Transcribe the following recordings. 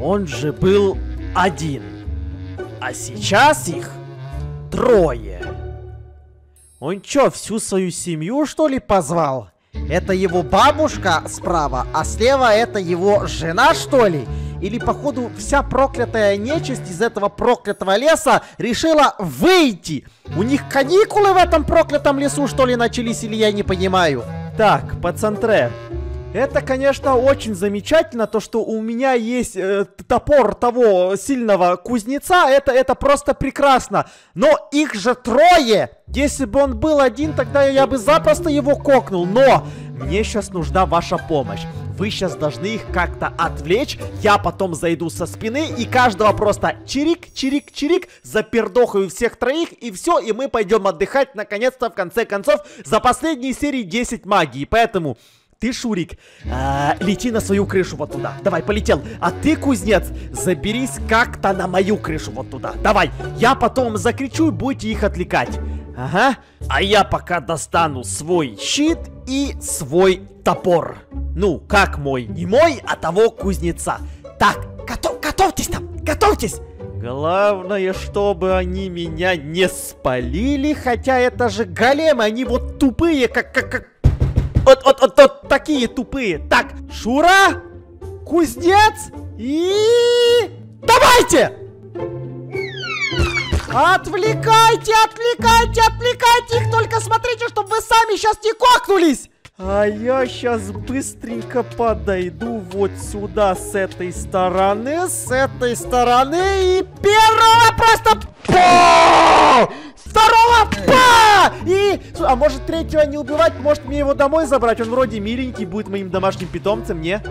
Он же был один. А сейчас их трое. Он чё, всю свою семью, что ли, позвал? Это его бабушка справа, а слева это его жена, что ли? Или, походу, вся проклятая нечисть из этого проклятого леса решила выйти? У них каникулы в этом проклятом лесу, что ли, начались, или я не понимаю? Так, пацантре, это, конечно, очень замечательно, то, что у меня есть э, топор того сильного кузнеца, это, это просто прекрасно. Но их же трое! Если бы он был один, тогда я бы запросто его кокнул. Но мне сейчас нужна ваша помощь. Вы сейчас должны их как-то отвлечь. Я потом зайду со спины и каждого просто чирик, чирик, чирик, запердохаю всех троих и все, и мы пойдем отдыхать наконец-то в конце концов за последние серии 10 магии. Поэтому ты, Шурик, а, лети на свою крышу вот туда. Давай, полетел. А ты, кузнец, заберись как-то на мою крышу вот туда. Давай, я потом закричу и будете их отвлекать. Ага. А я пока достану свой щит и свой топор. Ну, как мой? Не мой, а того кузнеца. Так, готов, готовьтесь там, готовьтесь. Главное, чтобы они меня не спалили, хотя это же големы, они вот тупые, как, как, как вот, вот, вот, вот такие тупые. Так, Шура, кузнец и... Давайте! Отвлекайте, отвлекайте, отвлекайте их, только смотрите, чтобы вы сами сейчас не кокнулись! А я сейчас быстренько подойду вот сюда с этой стороны, с этой стороны и первого просто... Второго! Па! И... А может третьего не убивать? Может мне его домой забрать? Он вроде миленький, будет моим домашним питомцем, не?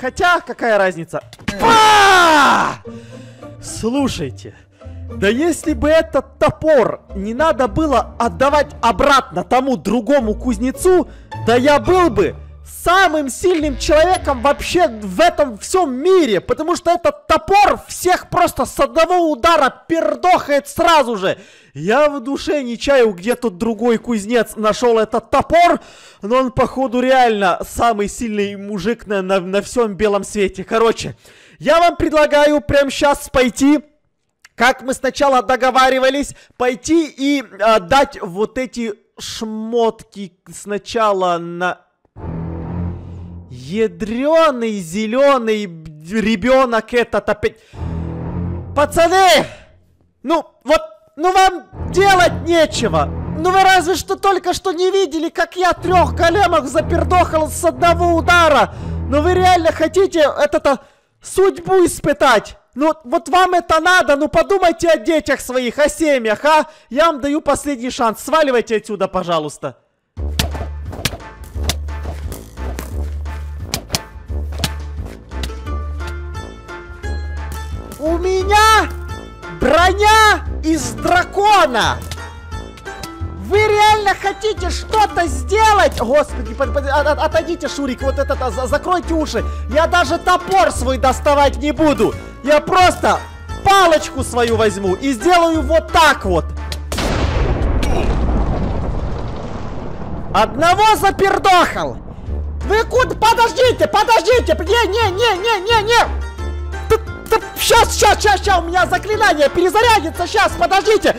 Хотя, какая разница? Па! Слушайте, да если бы этот топор не надо было отдавать обратно тому другому кузнецу, да я был бы самым сильным человеком вообще в этом всем мире, потому что этот топор всех просто с одного удара пердохает сразу же. Я в душе не чаю, где тут другой кузнец нашел этот топор, но он, походу, реально самый сильный мужик на, на, на всем белом свете. Короче, я вам предлагаю прямо сейчас пойти как мы сначала договаривались, пойти и отдать вот эти шмотки сначала на Ядреный зеленый ребенок этот опять... Пацаны! Ну, вот, ну вам делать нечего. Ну вы разве что только что не видели, как я трех големов запердохал с одного удара. Ну вы реально хотите это-то судьбу испытать? Ну, вот вам это надо, ну подумайте о детях своих, о семьях, а? Я вам даю последний шанс, сваливайте отсюда, пожалуйста. У меня броня из дракона! Вы реально хотите что-то сделать? Господи, под, под, от, отойдите, Шурик, вот этот, а, закройте уши. Я даже топор свой доставать не буду. Я просто палочку свою возьму и сделаю вот так вот. Одного запердохал. Вы куда? Подождите, подождите. Не, не, не, не, не, не. Сейчас, сейчас, сейчас, сейчас, у меня заклинание перезарядится, сейчас, подождите.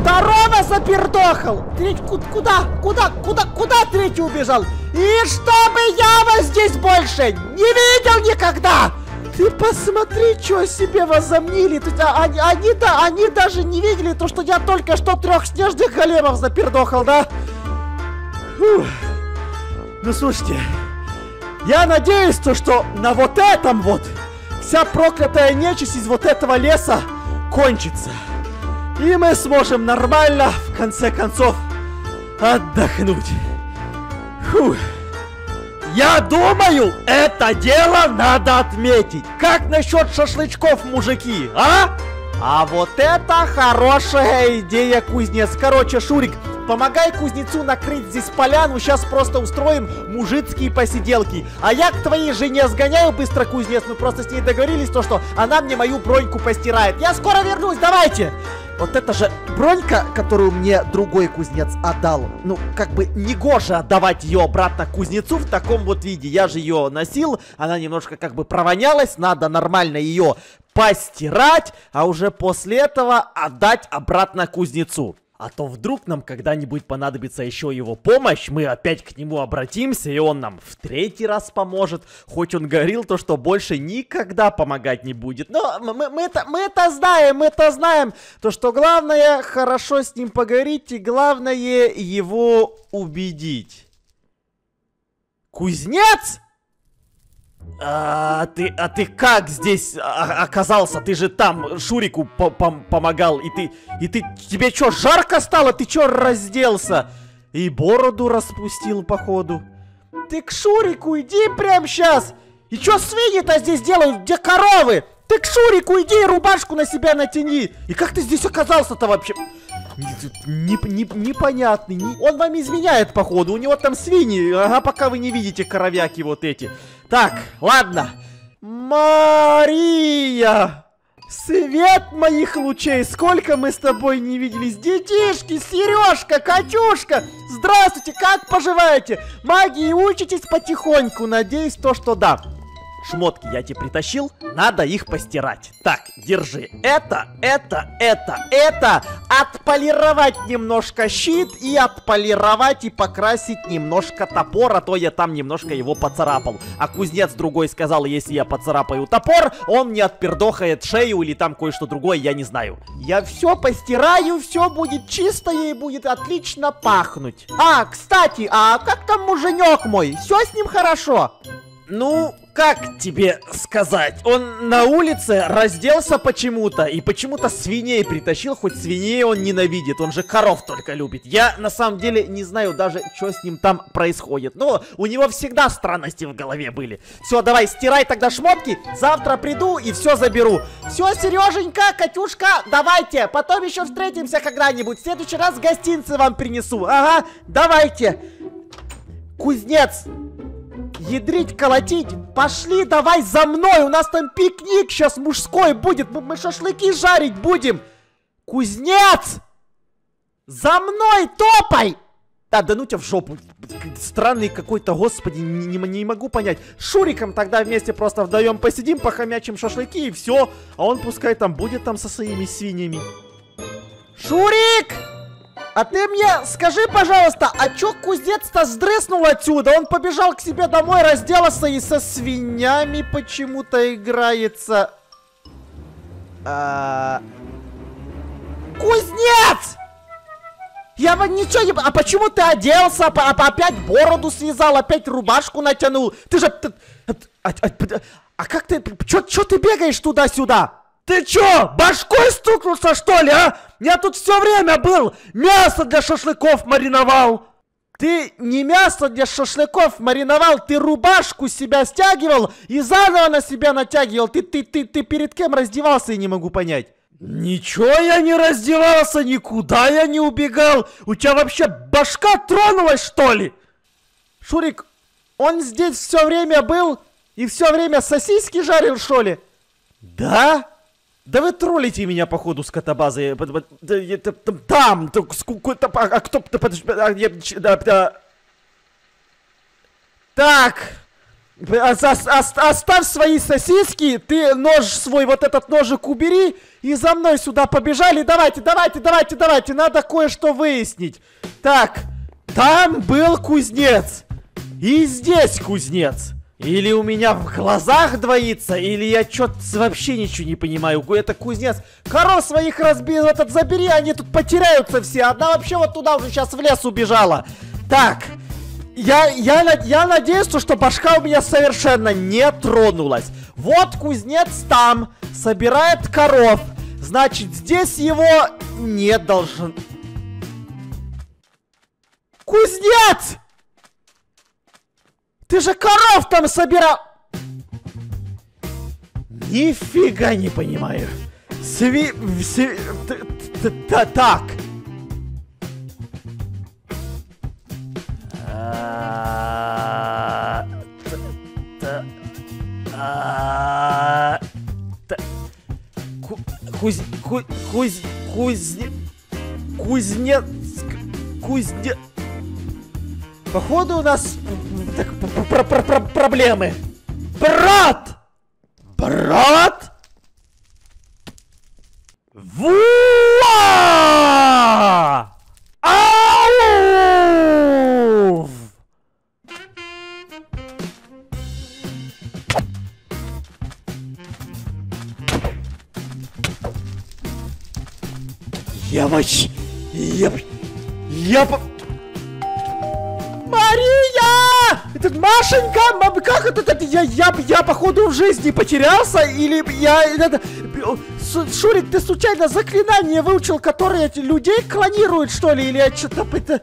Второго запердохал. Треть, куда, куда, куда, куда третий убежал? И чтобы я вас здесь больше не видел никогда. Ты посмотри, что себе возомнили. А, они, они, да, они даже не видели то, что я только что трех снежных големов запердохал, да? Фух. Ну, слушайте, я надеюсь, то, что на вот этом вот вся проклятая нечисть из вот этого леса кончится. И мы сможем нормально, в конце концов, отдохнуть. Фух. Я думаю, это дело надо отметить. Как насчет шашлычков, мужики, а? А вот это хорошая идея, кузнец. Короче, Шурик, Помогай кузнецу накрыть здесь поляну, сейчас просто устроим мужицкие посиделки. А я к твоей жене сгоняю быстро, кузнец, мы просто с ней договорились, то что она мне мою броньку постирает. Я скоро вернусь, давайте! вот это же бронька, которую мне другой кузнец отдал. Ну, как бы не гоже отдавать ее обратно кузнецу в таком вот виде. Я же ее носил, она немножко как бы провонялась, надо нормально ее постирать, а уже после этого отдать обратно кузнецу. А то вдруг нам когда-нибудь понадобится еще его помощь, мы опять к нему обратимся, и он нам в третий раз поможет. Хоть он говорил то, что больше никогда помогать не будет. Но мы, мы, это, мы это знаем, мы это знаем. То, что главное хорошо с ним поговорить, и главное его убедить. Кузнец? А ты, а ты как здесь оказался? Ты же там Шурику по -пом помогал, и ты, и ты, тебе что, жарко стало? Ты что разделся? И бороду распустил, походу. Ты к Шурику иди прямо сейчас! И что свиньи-то здесь делают? Где коровы? Ты к Шурику иди рубашку на себя натяни! И как ты здесь оказался-то вообще? Не, не, непонятный. Не... Он вам изменяет, походу. У него там свиньи. Ага, пока вы не видите коровяки вот эти. Так, ладно. Мария! Свет моих лучей! Сколько мы с тобой не виделись! Детишки, Сережка, Катюшка! Здравствуйте, как поживаете? Магии учитесь потихоньку, надеюсь, то, что да. Шмотки я тебе притащил, надо их постирать. Так, держи. Это, это, это, это. Отполировать немножко щит и отполировать и покрасить немножко топор, а то я там немножко его поцарапал. А кузнец другой сказал, если я поцарапаю топор, он не отпердохает шею или там кое-что другое, я не знаю. Я все постираю, все будет чистое и будет отлично пахнуть. А, кстати, а как там муженек мой? Все с ним хорошо? Ну, как тебе сказать? Он на улице разделся почему-то и почему-то свиней притащил, хоть свиней он ненавидит, он же коров только любит. Я на самом деле не знаю даже, что с ним там происходит. Но у него всегда странности в голове были. Все, давай, стирай тогда шмотки, завтра приду и все заберу. Все, Сереженька, Катюшка, давайте, потом еще встретимся когда-нибудь. В следующий раз гостинцы вам принесу. Ага, давайте. Кузнец, Ядрить, колотить! Пошли давай за мной! У нас там пикник сейчас мужской будет! Мы, мы шашлыки жарить будем! Кузнец! За мной топай! Да, да ну тебя в жопу. Странный какой-то, господи, не, не, могу понять. Шуриком тогда вместе просто вдаем посидим, похомячим шашлыки и все. А он пускай там будет там со своими свиньями. Шурик! А ты мне скажи, пожалуйста, а чё кузнец-то сдрыснул отсюда? Он побежал к себе домой, разделался и со свинями почему-то играется. А... Кузнец! Я вот ничего не... А почему ты оделся? А, опять бороду связал, опять рубашку натянул? Ты же... А, а, а, а как ты... Чё, чё ты бегаешь туда-сюда? Ты чё, башкой стукнулся, что ли, а? Я тут все время был, мясо для шашлыков мариновал. Ты не мясо для шашлыков мариновал, ты рубашку себя стягивал и заново на себя натягивал. Ты, ты, ты, ты перед кем раздевался, я не могу понять. Ничего я не раздевался, никуда я не убегал. У тебя вообще башка тронулась, что ли? Шурик, он здесь все время был и все время сосиски жарил, что ли? Да? Да вы троллите меня, походу, с катабазы. Там, а кто... Так, оставь свои сосиски, ты нож свой, вот этот ножик убери, и за мной сюда побежали. Давайте, давайте, давайте, давайте, надо кое-что выяснить. Так, там был кузнец, и здесь кузнец. Или у меня в глазах двоится, или я что-то вообще ничего не понимаю. Это кузнец. Коров своих разбил, этот забери, они тут потеряются все. Одна вообще вот туда уже сейчас в лес убежала. Так, я, я, я надеюсь, что башка у меня совершенно не тронулась. Вот кузнец там, собирает коров. Значит, здесь его не должен... Кузнец! Ты же коров там собирал! Нифига не понимаю. Сви... Сви... Так. Куз... Куз... Кузне... Кузнец... Кузне... Походу у нас так, пр пр пр проблемы. Брат! Брат! Вуа! Я вообще... Я... Я... Машенька! Мам, как это? это я, я, я, походу, в жизни потерялся? Или я... Это, Шурик, ты случайно заклинание выучил, которое людей клонирует, что ли? Или что-то... Это...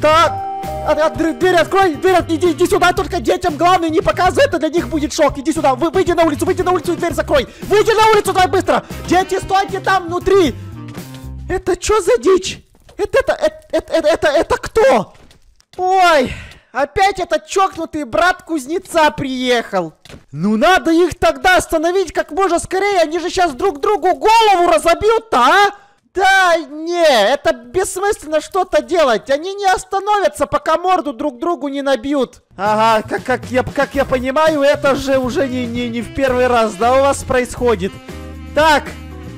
Так... А- а, дверь, открой, дверь, иди, иди сюда, только детям главное не показывай, это для них будет шок. Иди сюда, вы, выйди на улицу, выйди на улицу и дверь закрой. Выйди на улицу, давай быстро. Дети, стойте там внутри. Это что за дичь? Это, это, это, это, это, это кто? Ой, опять этот чокнутый брат кузнеца приехал. Ну надо их тогда остановить как можно скорее, они же сейчас друг другу голову разобьют-то, а? Да, не, это бессмысленно что-то делать. Они не остановятся, пока морду друг другу не набьют. Ага, как, как, я, как я понимаю, это же уже не, не, не в первый раз, да, у вас происходит. Так,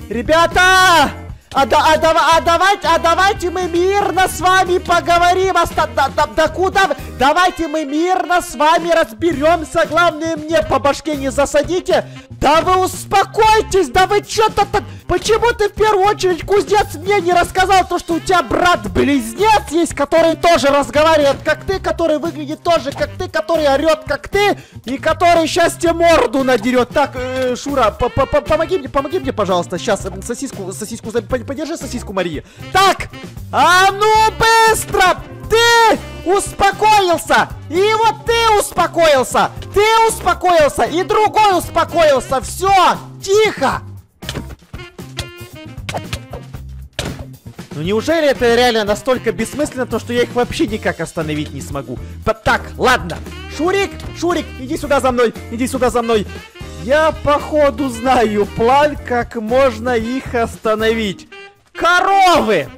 ребята! А, да, а, дава- а давайте, а давайте мы мирно с вами поговорим. Оста- да, да, да куда? Давайте мы мирно с вами разберемся. Главное, мне по башке не засадите. Да вы успокойтесь, да вы что-то так... Почему ты в первую очередь, кузнец, мне не рассказал то, что у тебя брат-близнец есть, который тоже разговаривает как ты, который выглядит тоже как ты, который орет как ты, и который сейчас тебе морду надерет. Так, э, Шура, по- по- по- помоги мне, помоги мне, пожалуйста, сейчас сосиску, сосиску, подержи сосиску Марии. Так, а ну быстро! Ты успокоился! И вот ты успокоился! Ты успокоился! И другой успокоился! Все! Тихо! Ну неужели это реально настолько бессмысленно, то что я их вообще никак остановить не смогу? По- так, ладно. Шурик, Шурик, иди сюда за мной, иди сюда за мной. Я походу знаю план, как можно их остановить. Коровы!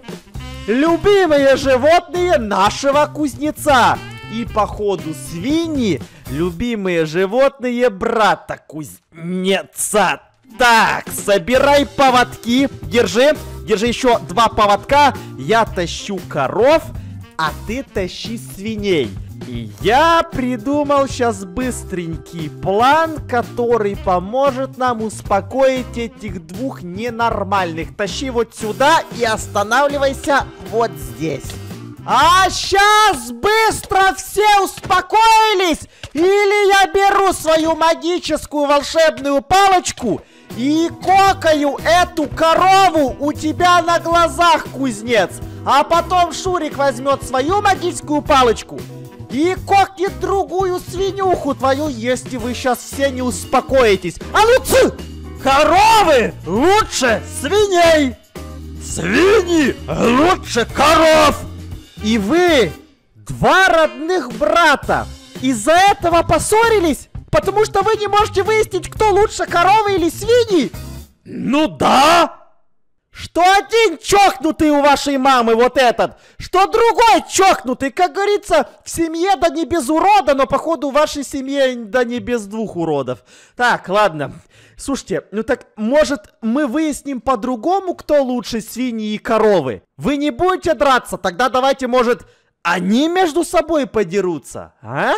Любимые животные нашего кузнеца. И походу свиньи любимые животные брата кузнеца. Так, собирай поводки. Держи, держи еще два поводка. Я тащу коров, а ты тащи свиней. И я придумал сейчас быстренький план, который поможет нам успокоить этих двух ненормальных. Тащи вот сюда и останавливайся вот здесь. А сейчас быстро все успокоились! Или я беру свою магическую волшебную палочку и кокаю эту корову у тебя на глазах, кузнец. А потом Шурик возьмет свою магическую палочку и кокнет другую свинюху твою, если вы сейчас все не успокоитесь. А ну цы! Коровы лучше свиней! Свиньи лучше коров! И вы два родных брата из-за этого поссорились? Потому что вы не можете выяснить, кто лучше, коровы или свиньи? Ну да! Что один чокнутый у вашей мамы, вот этот, что другой чокнутый, как говорится, в семье да не без урода, но походу в вашей семье да не без двух уродов. Так, ладно. Слушайте, ну так, может, мы выясним по-другому, кто лучше, свиньи и коровы? Вы не будете драться? Тогда давайте, может, они между собой подерутся, а?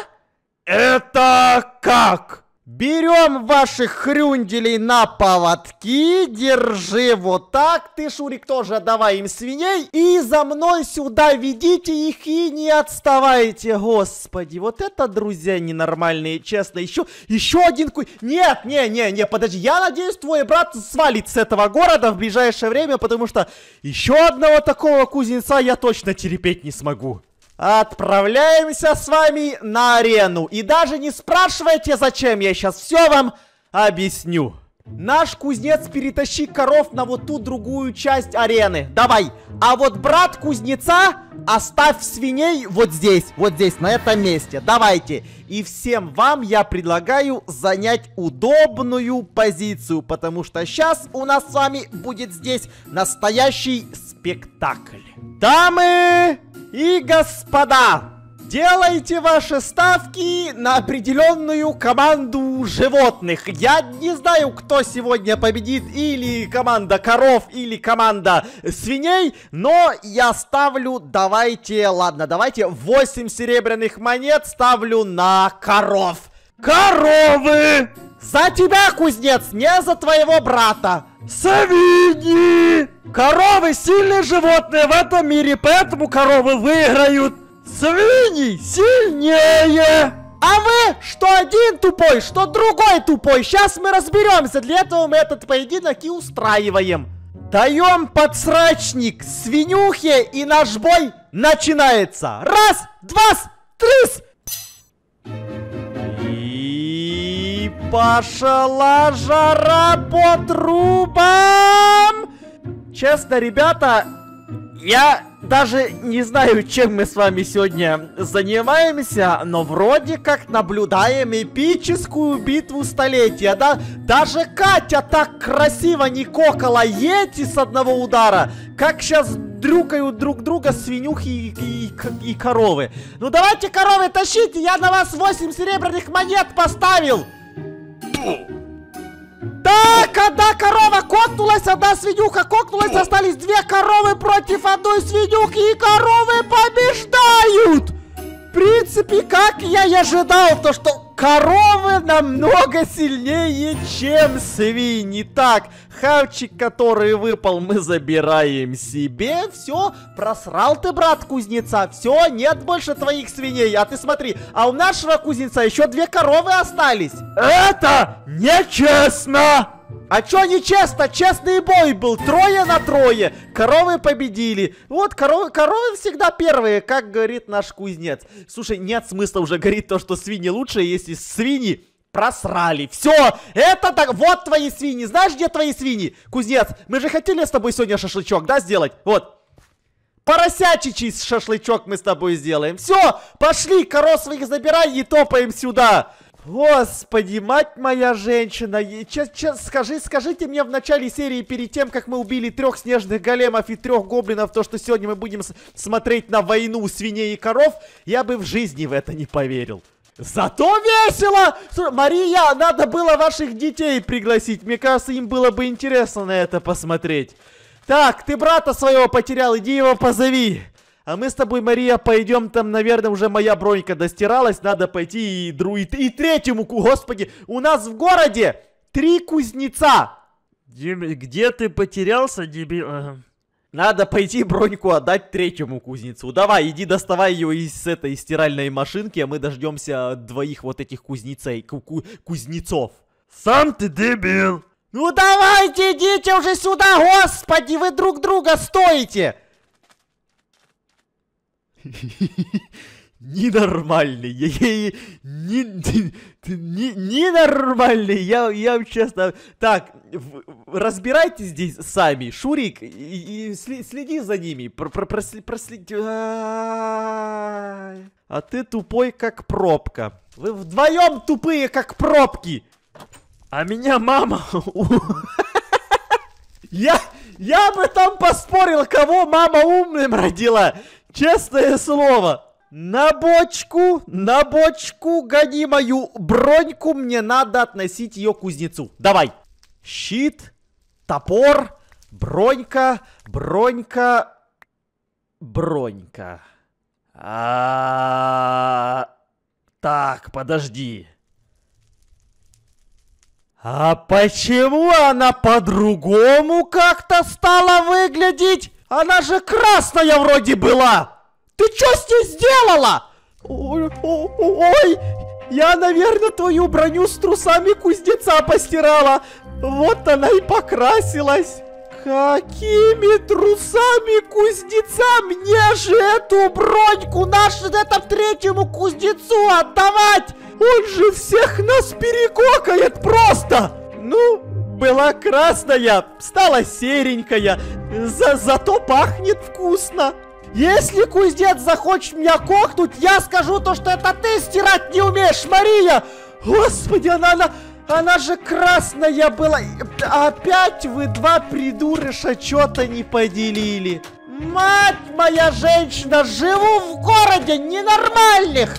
Это как? Берем ваших хрюнделей на поводки, держи вот так, ты, Шурик, тоже давай им свиней, и за мной сюда ведите их и не отставайте, господи, вот это, друзья, ненормальные, честно, еще, еще один ку... Нет, не, не, не, подожди, я надеюсь, твой брат свалит с этого города в ближайшее время, потому что еще одного такого кузнеца я точно терпеть не смогу. Отправляемся с вами на арену. И даже не спрашивайте, зачем я сейчас все вам объясню. Наш кузнец перетащи коров на вот ту другую часть арены. Давай. А вот брат кузнеца оставь свиней вот здесь, вот здесь, на этом месте. Давайте. И всем вам я предлагаю занять удобную позицию, потому что сейчас у нас с вами будет здесь настоящий спектакль. Дамы и господа, Делайте ваши ставки на определенную команду животных. Я не знаю, кто сегодня победит, или команда коров, или команда свиней, но я ставлю, давайте, ладно, давайте 8 серебряных монет ставлю на коров. Коровы! За тебя, кузнец, не за твоего брата. Свиньи! Коровы сильные животные в этом мире, поэтому коровы выиграют. Свиньи сильнее! А вы что один тупой, что другой тупой. Сейчас мы разберемся. Для этого мы этот поединок и устраиваем. Даем подсрачник свинюхе и наш бой начинается. Раз, два, три. Пошла жара по трубам. Честно, ребята, я даже не знаю, чем мы с вами сегодня занимаемся, но вроде как наблюдаем эпическую битву столетия, да? Даже Катя так красиво не кокала Йети с одного удара, как сейчас дрюкают друг друга свинюхи и, и, и коровы. Ну давайте коровы тащите, я на вас 8 серебряных монет поставил! Так, одна корова кокнулась, одна свинюха кокнулась, остались две коровы против одной свинюхи, и коровы побеждают! В принципе, как я и ожидал, то что коровы намного сильнее, чем свиньи. Так, хавчик, который выпал, мы забираем себе. Все, просрал ты, брат кузнеца. Все, нет больше твоих свиней. А ты смотри, а у нашего кузнеца еще две коровы остались. Это нечестно! А чё нечестно? Честный бой был. Трое на трое. Коровы победили. Вот, коровы, коровы всегда первые, как говорит наш кузнец. Слушай, нет смысла уже говорить то, что свиньи лучше, если свиньи просрали. Все, это так, вот твои свиньи. Знаешь, где твои свиньи? Кузнец, мы же хотели с тобой сегодня шашлычок, да, сделать? Вот. Поросячий шашлычок мы с тобой сделаем. Все, пошли, коров своих забирай и топаем сюда. Господи, мать моя женщина, чес, чес, скажи, скажите мне в начале серии, перед тем, как мы убили трех снежных големов и трех гоблинов, то, что сегодня мы будем смотреть на войну свиней и коров, я бы в жизни в это не поверил. Зато весело! Мария, надо было ваших детей пригласить, мне кажется, им было бы интересно на это посмотреть. Так, ты брата своего потерял, иди его позови. А мы с тобой, Мария, пойдем там, наверное, уже моя бронька достиралась. Надо пойти и друид. И третьему, господи, у нас в городе три кузнеца. Где ты потерялся, дебил? Надо пойти броньку отдать третьему кузнецу. Давай, иди доставай ее из этой стиральной машинки, а мы дождемся двоих вот этих кузнецей, ку ку кузнецов. Сам ты дебил. Ну давайте, идите уже сюда, господи, вы друг друга стоите. Ненормальный. Я, я, не, не, ненормальный. Я, я честно... Так, разбирайтесь здесь сами. Шурик, и, и следи за ними. Про, про, просли, проследи... А ты тупой, как пробка. Вы вдвоем тупые, как пробки. А меня мама... Я, я бы там поспорил, кого мама умным родила. Честное слово. На бочку, на бочку гони мою броньку. Мне надо относить ее кузнецу. Давай. Щит, топор, бронька, бронька, бронька. А, так, подожди. А почему она по-другому как-то стала выглядеть? Она же красная вроде была! Ты что с ней сделала? Ой, ой, я, наверное, твою броню с трусами кузнеца постирала. Вот она и покрасилась. Какими трусами кузнеца? Мне же эту броньку наш этому третьему кузнецу отдавать! Он же всех нас перекокает просто! Ну, была красная, стала серенькая, за зато пахнет вкусно. Если кузнец захочет меня кокнуть, я скажу то, что это ты стирать не умеешь, Мария! Господи, она, она, она же красная была. Опять вы два придурыша что-то не поделили. Мать моя женщина, живу в городе ненормальных!